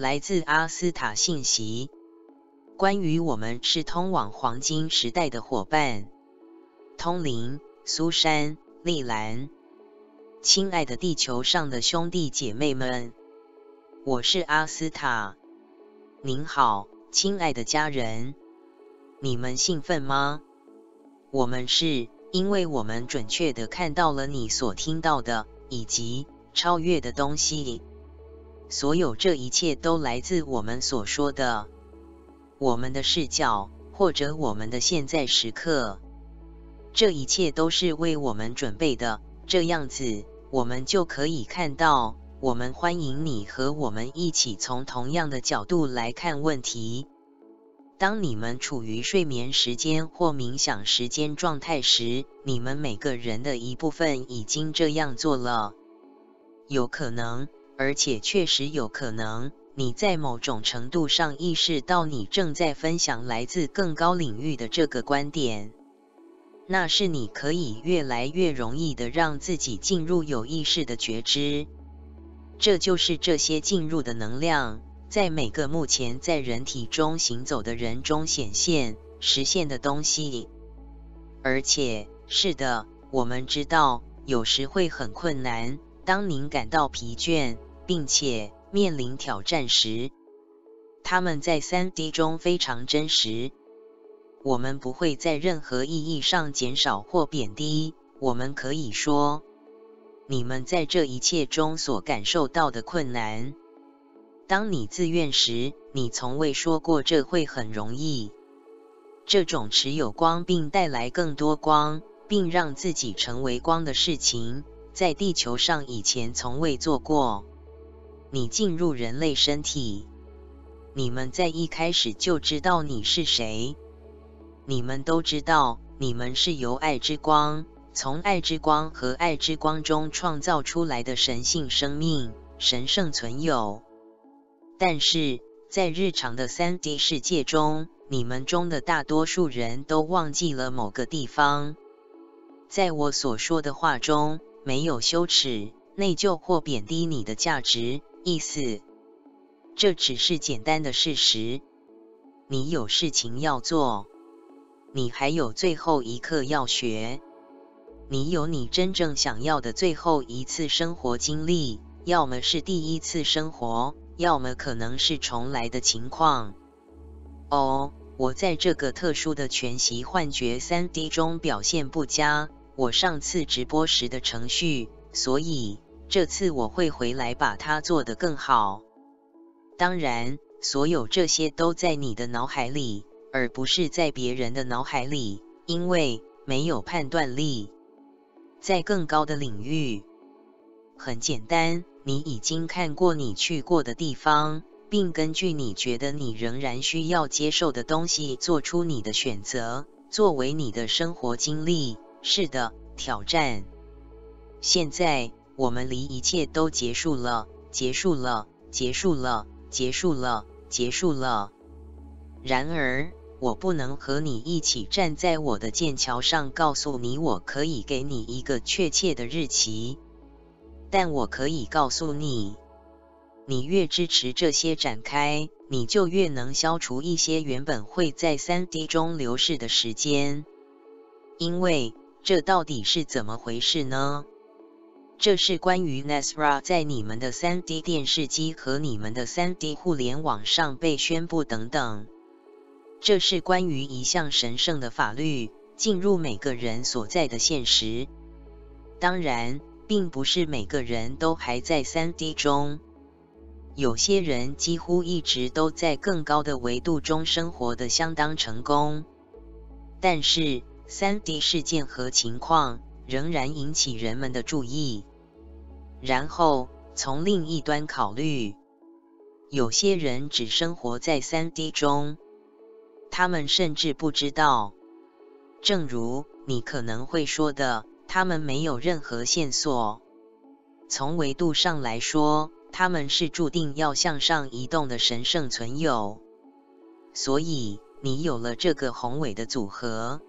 来自阿斯塔信息，关于我们是通往黄金时代的伙伴。通灵，苏珊，丽兰，亲爱的地球上的兄弟姐妹们，我是阿斯塔。您好，亲爱的家人，你们兴奋吗？我们是，因为我们准确的看到了你所听到的，以及超越的东西。所有这一切都来自我们所说的，我们的视角，或者我们的现在时刻。这一切都是为我们准备的，这样子我们就可以看到。我们欢迎你和我们一起从同样的角度来看问题。当你们处于睡眠时间或冥想时间状态时，你们每个人的一部分已经这样做了。有可能。而且确实有可能，你在某种程度上意识到你正在分享来自更高领域的这个观点。那是你可以越来越容易的让自己进入有意识的觉知。这就是这些进入的能量，在每个目前在人体中行走的人中显现、实现的东西。而且，是的，我们知道有时会很困难。当您感到疲倦。并且面临挑战时，他们在三 D 中非常真实。我们不会在任何意义上减少或贬低。我们可以说，你们在这一切中所感受到的困难。当你自愿时，你从未说过这会很容易。这种持有光并带来更多光，并让自己成为光的事情，在地球上以前从未做过。你进入人类身体，你们在一开始就知道你是谁。你们都知道，你们是由爱之光，从爱之光和爱之光中创造出来的神性生命，神圣存有。但是在日常的三 D 世界中，你们中的大多数人都忘记了某个地方。在我所说的话中，没有羞耻、内疚或贬低你的价值。意思，这只是简单的事实。你有事情要做，你还有最后一课要学，你有你真正想要的最后一次生活经历，要么是第一次生活，要么可能是重来的情况。哦，我在这个特殊的全息幻觉三 D 中表现不佳，我上次直播时的程序，所以。这次我会回来把它做得更好。当然，所有这些都在你的脑海里，而不是在别人的脑海里，因为没有判断力。在更高的领域，很简单，你已经看过你去过的地方，并根据你觉得你仍然需要接受的东西做出你的选择，作为你的生活经历。是的，挑战。现在。我们离一切都结束了，结束了，结束了，结束了，结束了。然而，我不能和你一起站在我的剑桥上，告诉你我可以给你一个确切的日期。但我可以告诉你，你越支持这些展开，你就越能消除一些原本会在三 D 中流逝的时间。因为这到底是怎么回事呢？这是关于 Nasra 在你们的 3D 电视机和你们的 3D 互联网上被宣布等等。这是关于一项神圣的法律进入每个人所在的现实。当然，并不是每个人都还在 3D 中，有些人几乎一直都在更高的维度中生活的相当成功。但是，3D 事件和情况仍然引起人们的注意。然后从另一端考虑，有些人只生活在三 D 中，他们甚至不知道。正如你可能会说的，他们没有任何线索。从维度上来说，他们是注定要向上移动的神圣存有。所以你有了这个宏伟的组合，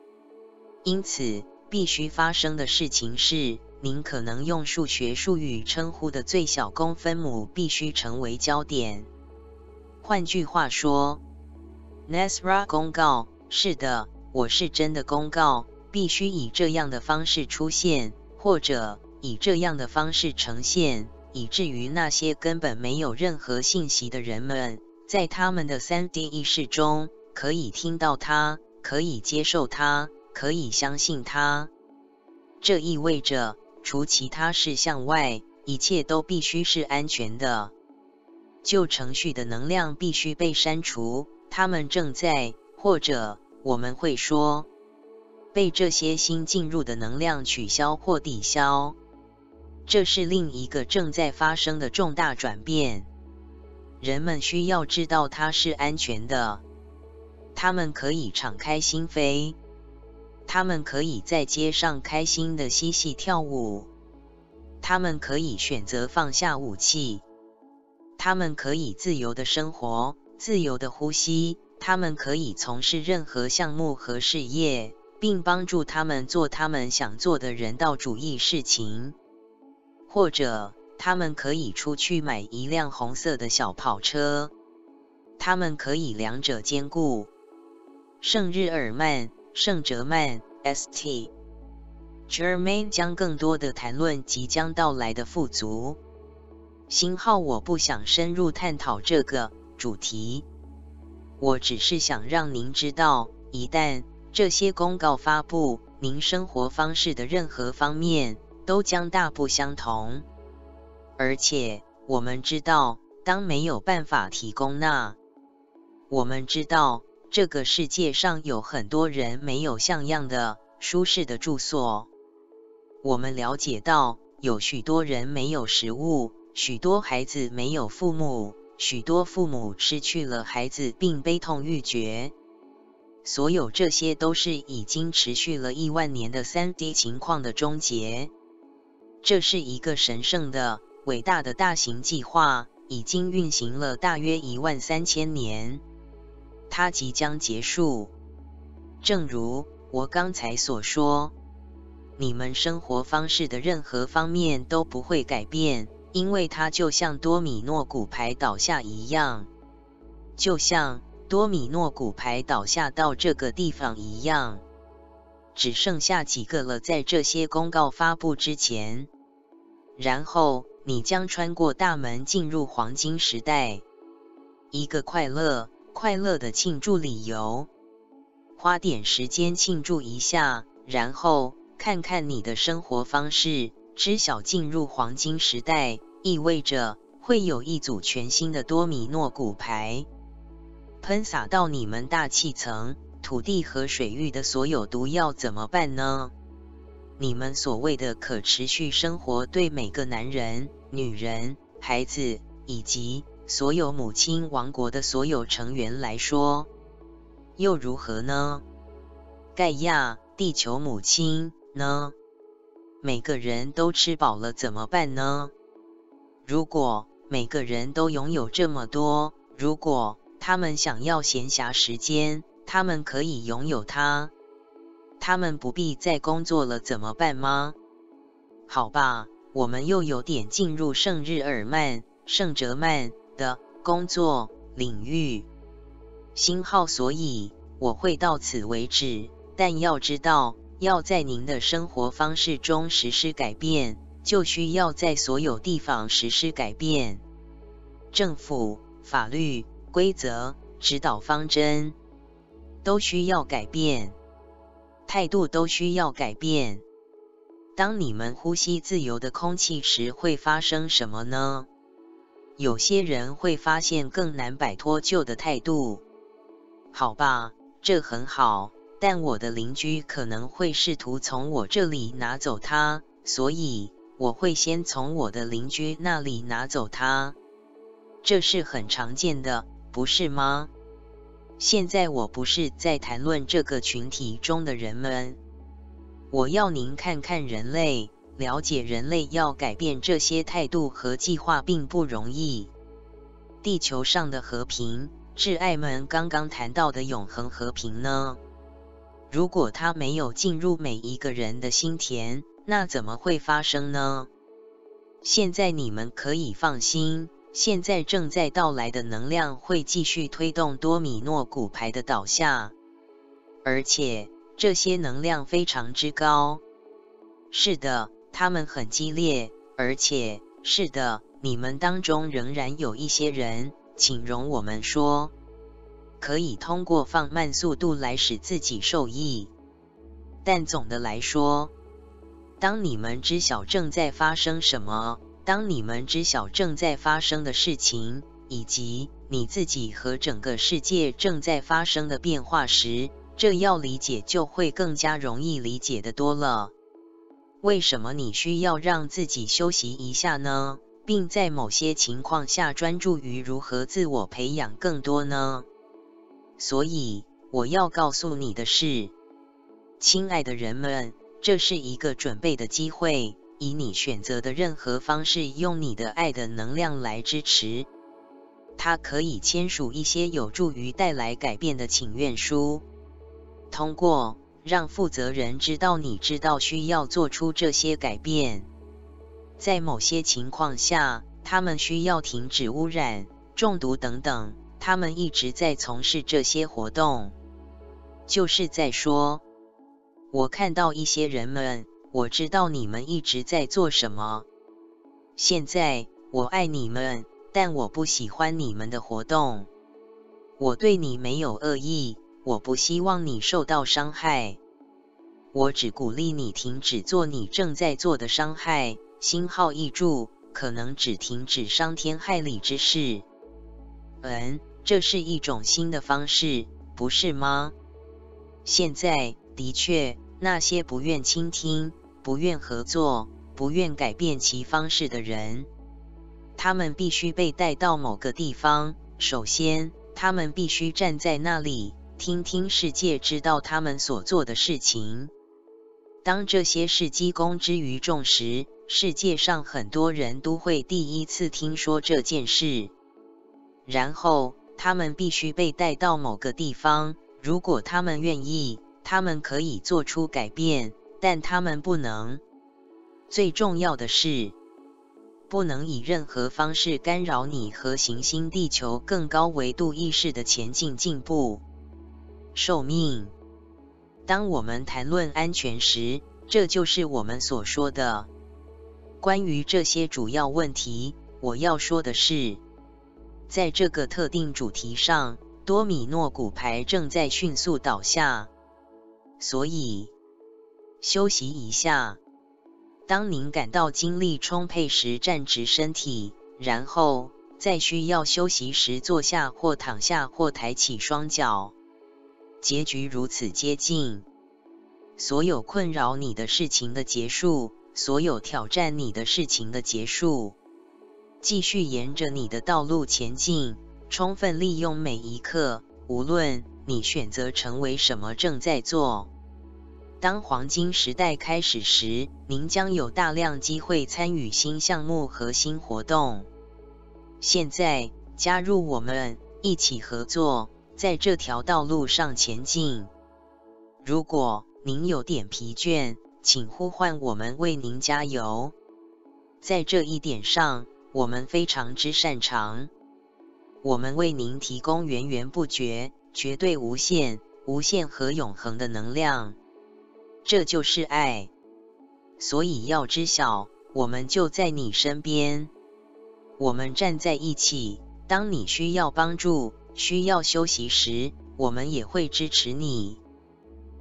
因此必须发生的事情是。您可能用数学术语称呼的最小公分母必须成为焦点。换句话说，Nasra 公告，是的，我是真的公告，必须以这样的方式出现，或者以这样的方式呈现，以至于那些根本没有任何信息的人们，在他们的三 D 意识中可以听到它，可以接受它，可以相信它。这意味着，除其他事项外，一切都必须是安全的。旧程序的能量必须被删除，它们正在，或者我们会说，被这些新进入的能量取消或抵消。这是另一个正在发生的重大转变。人们需要知道它是安全的，他们可以敞开心扉。他们可以在街上开心的嬉戏跳舞，他们可以选择放下武器，他们可以自由的生活，自由的呼吸，他们可以从事任何项目和事业，并帮助他们做他们想做的人道主义事情，或者他们可以出去买一辆红色的小跑车，他们可以两者兼顾。圣日耳曼。圣哲曼 （St. Germain） 将更多的谈论即将到来的富足星号。我不想深入探讨这个主题，我只是想让您知道，一旦这些公告发布，您生活方式的任何方面都将大不相同。而且，我们知道，当没有办法提供那，我们知道。这个世界上有很多人没有像样的舒适的住所。我们了解到，有许多人没有食物，许多孩子没有父母，许多父母失去了孩子并悲痛欲绝。所有这些都是已经持续了亿万年的三 D 情况的终结。这是一个神圣的、伟大的大型计划，已经运行了大约一万三千年。它即将结束，正如我刚才所说，你们生活方式的任何方面都不会改变，因为它就像多米诺骨牌倒下一样，就像多米诺骨牌倒下到这个地方一样，只剩下几个了。在这些公告发布之前，然后你将穿过大门进入黄金时代，一个快乐。快乐的庆祝理由，花点时间庆祝一下，然后看看你的生活方式。知晓进入黄金时代意味着会有一组全新的多米诺骨牌喷洒到你们大气层、土地和水域的所有毒药怎么办呢？你们所谓的可持续生活对每个男人、女人、孩子以及。所有母亲王国的所有成员来说，又如何呢？盖亚，地球母亲呢？每个人都吃饱了怎么办呢？如果每个人都拥有这么多，如果他们想要闲暇时间，他们可以拥有它。他们不必再工作了，怎么办吗？好吧，我们又有点进入圣日耳曼、圣哲曼。的工作领域星号，所以我会到此为止。但要知道，要在您的生活方式中实施改变，就需要在所有地方实施改变。政府、法律、规则、指导方针都需要改变，态度都需要改变。当你们呼吸自由的空气时，会发生什么呢？有些人会发现更难摆脱旧的态度。好吧，这很好，但我的邻居可能会试图从我这里拿走它，所以我会先从我的邻居那里拿走它。这是很常见的，不是吗？现在我不是在谈论这个群体中的人们，我要您看看人类。了解人类要改变这些态度和计划并不容易。地球上的和平，挚爱们刚刚谈到的永恒和平呢？如果它没有进入每一个人的心田，那怎么会发生呢？现在你们可以放心，现在正在到来的能量会继续推动多米诺骨牌的倒下，而且这些能量非常之高。是的，他们很激烈，而且是的，你们当中仍然有一些人，请容我们说，可以通过放慢速度来使自己受益。但总的来说，当你们知晓正在发生什么，当你们知晓正在发生的事情，以及你自己和整个世界正在发生的变化时，这要理解就会更加容易理解的多了。为什么你需要让自己休息一下呢？并在某些情况下专注于如何自我培养更多呢？所以我要告诉你的是，亲爱的人们，这是一个准备的机会，以你选择的任何方式，用你的爱的能量来支持。它可以签署一些有助于带来改变的请愿书，通过。让负责人知道你知道需要做出这些改变。在某些情况下，他们需要停止污染、中毒等等。他们一直在从事这些活动，就是在说：“我看到一些人们，我知道你们一直在做什么。现在我爱你们，但我不喜欢你们的活动。我对你没有恶意。”我不希望你受到伤害，我只鼓励你停止做你正在做的伤害、星号译注，可能只停止伤天害理之事。嗯，这是一种新的方式，不是吗？现在的确，那些不愿倾听、不愿合作、不愿改变其方式的人，他们必须被带到某个地方。首先，他们必须站在那里。听听世界知道他们所做的事情。当这些事迹公之于众时，世界上很多人都会第一次听说这件事。然后，他们必须被带到某个地方。如果他们愿意，他们可以做出改变，但他们不能。最重要的是，不能以任何方式干扰你和行星地球更高维度意识的前进进步。寿命。当我们谈论安全时，这就是我们所说的。关于这些主要问题，我要说的是，在这个特定主题上，多米诺骨牌正在迅速倒下。所以，休息一下。当您感到精力充沛时，站直身体，然后在需要休息时坐下或躺下或抬起双脚。结局如此接近，所有困扰你的事情的结束，所有挑战你的事情的结束，继续沿着你的道路前进，充分利用每一刻，无论你选择成为什么正在做。当黄金时代开始时，您将有大量机会参与新项目和新活动。现在加入我们，一起合作。在这条道路上前进。如果您有点疲倦，请呼唤我们为您加油。在这一点上，我们非常之擅长。我们为您提供源源不绝、绝对无限、无限和永恒的能量。这就是爱。所以要知晓，我们就在你身边。我们站在一起。当你需要帮助。需要休息时，我们也会支持你。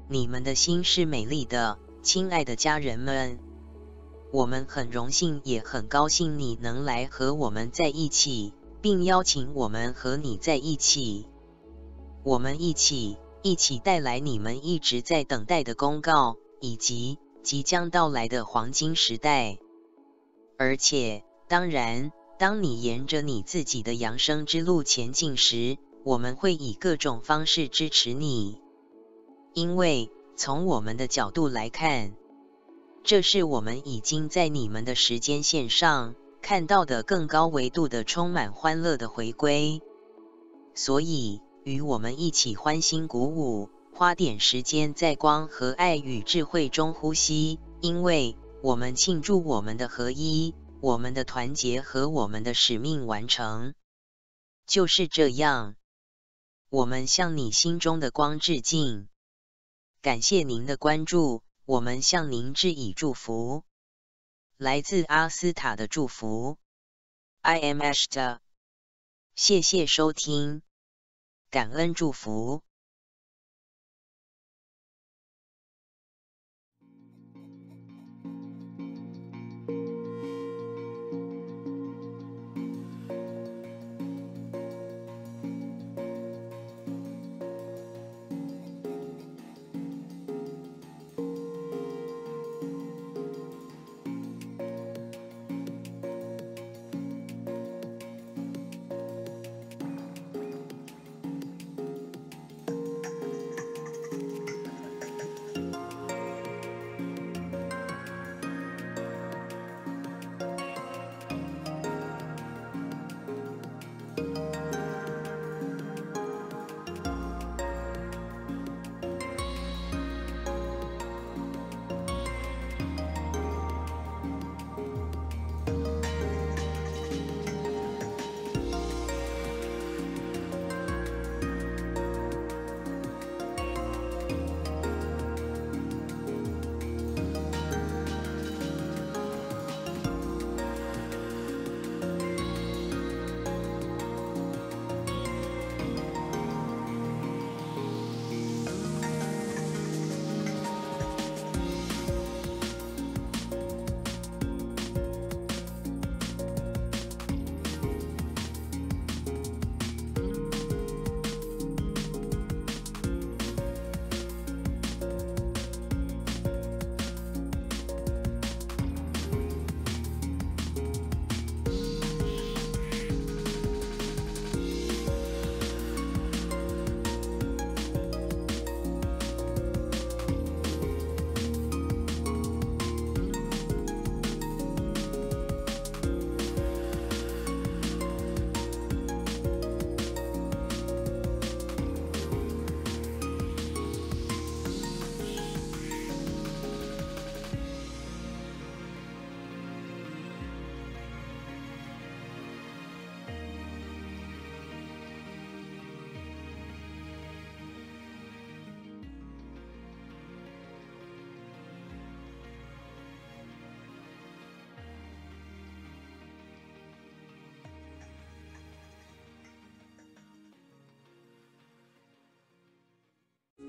你们的心是美丽的，亲爱的家人们。我们很荣幸，也很高兴你能来和我们在一起，并邀请我们和你在一起。我们一起，一起带来你们一直在等待的公告，以及即将到来的黄金时代。而且，当然。当你沿着你自己的扬升之路前进时，我们会以各种方式支持你，因为从我们的角度来看，这是我们已经在你们的时间线上看到的更高维度的充满欢乐的回归。所以，与我们一起欢欣鼓舞，花点时间在光和爱与智慧中呼吸，因为我们庆祝我们的合一。我们的团结和我们的使命完成。就是这样，我们向你心中的光致敬，感谢您的关注，我们向您致以祝福，来自阿斯塔的祝福。I am Ashta，谢谢收听，感恩祝福。